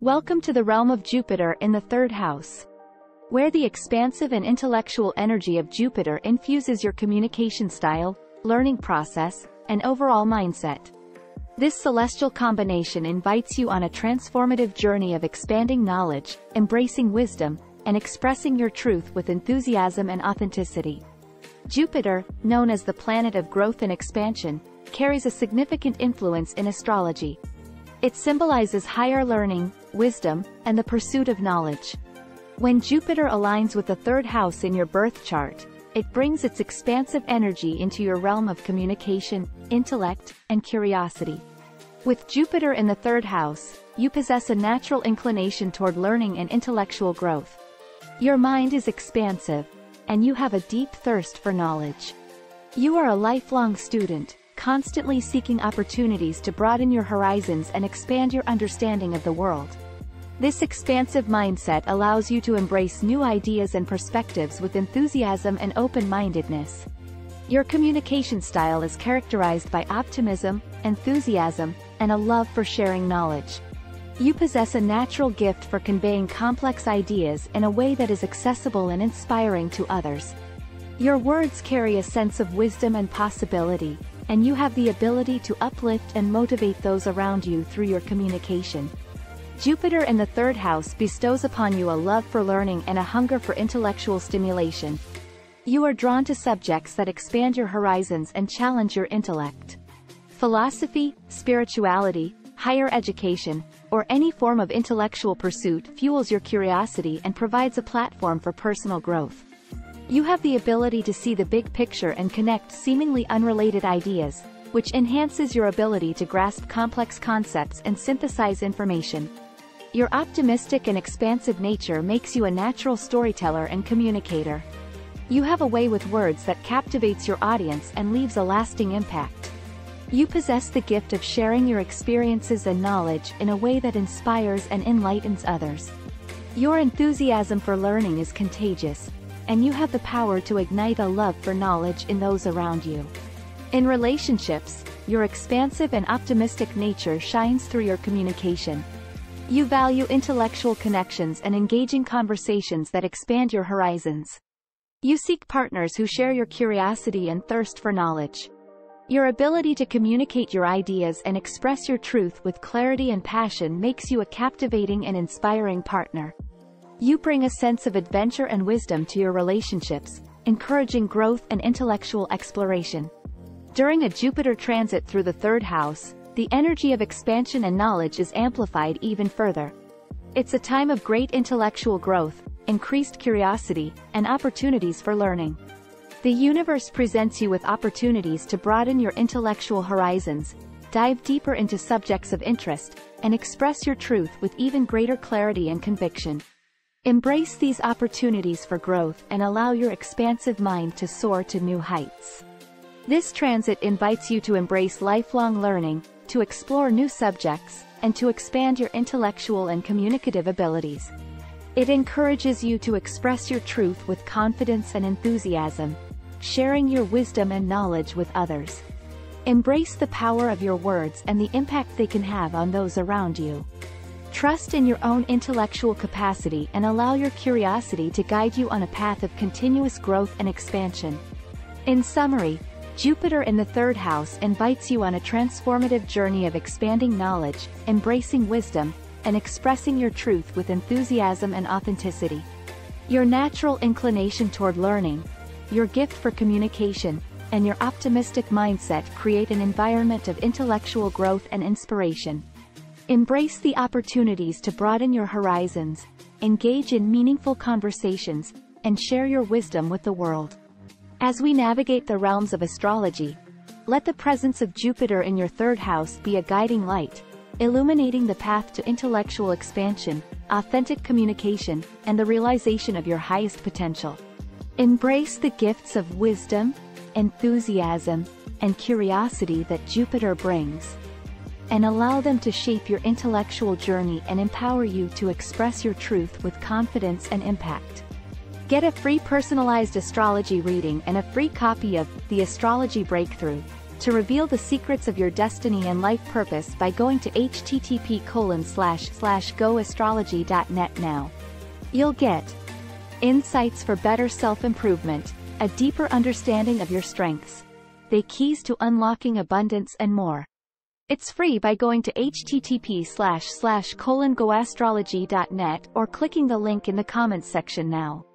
Welcome to the realm of Jupiter in the third house. Where the expansive and intellectual energy of Jupiter infuses your communication style, learning process, and overall mindset. This celestial combination invites you on a transformative journey of expanding knowledge, embracing wisdom, and expressing your truth with enthusiasm and authenticity. Jupiter, known as the planet of growth and expansion, carries a significant influence in astrology. It symbolizes higher learning, wisdom, and the pursuit of knowledge. When Jupiter aligns with the third house in your birth chart, it brings its expansive energy into your realm of communication, intellect, and curiosity. With Jupiter in the third house, you possess a natural inclination toward learning and intellectual growth. Your mind is expansive, and you have a deep thirst for knowledge. You are a lifelong student, constantly seeking opportunities to broaden your horizons and expand your understanding of the world. This expansive mindset allows you to embrace new ideas and perspectives with enthusiasm and open-mindedness. Your communication style is characterized by optimism, enthusiasm, and a love for sharing knowledge. You possess a natural gift for conveying complex ideas in a way that is accessible and inspiring to others. Your words carry a sense of wisdom and possibility, and you have the ability to uplift and motivate those around you through your communication. Jupiter in the third house bestows upon you a love for learning and a hunger for intellectual stimulation. You are drawn to subjects that expand your horizons and challenge your intellect. Philosophy, spirituality, higher education, or any form of intellectual pursuit fuels your curiosity and provides a platform for personal growth. You have the ability to see the big picture and connect seemingly unrelated ideas, which enhances your ability to grasp complex concepts and synthesize information. Your optimistic and expansive nature makes you a natural storyteller and communicator. You have a way with words that captivates your audience and leaves a lasting impact. You possess the gift of sharing your experiences and knowledge in a way that inspires and enlightens others. Your enthusiasm for learning is contagious, and you have the power to ignite a love for knowledge in those around you. In relationships, your expansive and optimistic nature shines through your communication, you value intellectual connections and engaging conversations that expand your horizons. You seek partners who share your curiosity and thirst for knowledge. Your ability to communicate your ideas and express your truth with clarity and passion makes you a captivating and inspiring partner. You bring a sense of adventure and wisdom to your relationships, encouraging growth and intellectual exploration. During a Jupiter transit through the third house, the energy of expansion and knowledge is amplified even further. It's a time of great intellectual growth, increased curiosity, and opportunities for learning. The universe presents you with opportunities to broaden your intellectual horizons, dive deeper into subjects of interest, and express your truth with even greater clarity and conviction. Embrace these opportunities for growth and allow your expansive mind to soar to new heights. This transit invites you to embrace lifelong learning, to explore new subjects, and to expand your intellectual and communicative abilities. It encourages you to express your truth with confidence and enthusiasm, sharing your wisdom and knowledge with others. Embrace the power of your words and the impact they can have on those around you. Trust in your own intellectual capacity and allow your curiosity to guide you on a path of continuous growth and expansion. In summary, Jupiter in the third house invites you on a transformative journey of expanding knowledge, embracing wisdom, and expressing your truth with enthusiasm and authenticity. Your natural inclination toward learning, your gift for communication, and your optimistic mindset create an environment of intellectual growth and inspiration. Embrace the opportunities to broaden your horizons, engage in meaningful conversations, and share your wisdom with the world. As we navigate the realms of astrology, let the presence of Jupiter in your third house be a guiding light, illuminating the path to intellectual expansion, authentic communication, and the realization of your highest potential. Embrace the gifts of wisdom, enthusiasm, and curiosity that Jupiter brings, and allow them to shape your intellectual journey and empower you to express your truth with confidence and impact. Get a free personalized astrology reading and a free copy of The Astrology Breakthrough, to reveal the secrets of your destiny and life purpose by going to http colon slash slash goastrology.net now. You'll get insights for better self-improvement, a deeper understanding of your strengths, the keys to unlocking abundance and more. It's free by going to http slash slash colon goastrology.net or clicking the link in the comments section now.